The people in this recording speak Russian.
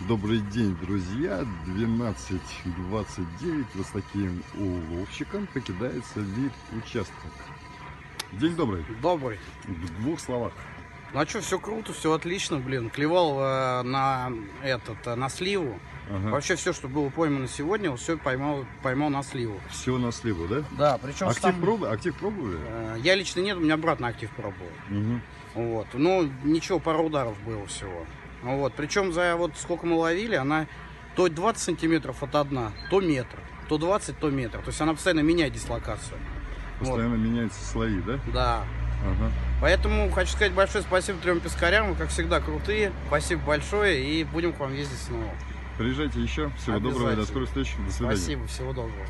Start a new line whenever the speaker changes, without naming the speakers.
Добрый день, друзья. 12.29. Вот с таким уловчиком покидается вид участок. День добрый.
Добрый.
В двух словах.
Ну а что, все круто, все отлично, блин. Клевал э, на этот, э, на сливу.
Ага.
Вообще все, что было поймано сегодня, все поймал, поймал на сливу.
Все на сливу, да?
Да, причем
Актив,
там,
пробы... Актив пробовали?
э, я лично нет, у меня брат на актив пробовал.
Мгм.
Вот. Ну, ничего, пару ударов было всего. Вот. Причем за вот сколько мы ловили, она то 20 сантиметров от дна, то метр. То 20, то метр. То есть она постоянно меняет дислокацию. Вот.
Постоянно меняются слои, да?
Да.
Ага.
Поэтому хочу сказать большое спасибо трем пескарям. Вы, как всегда, крутые. Спасибо большое. И будем к вам ездить снова.
Приезжайте еще. Всего доброго до скорой встречи. До свидания.
Спасибо. Всего доброго.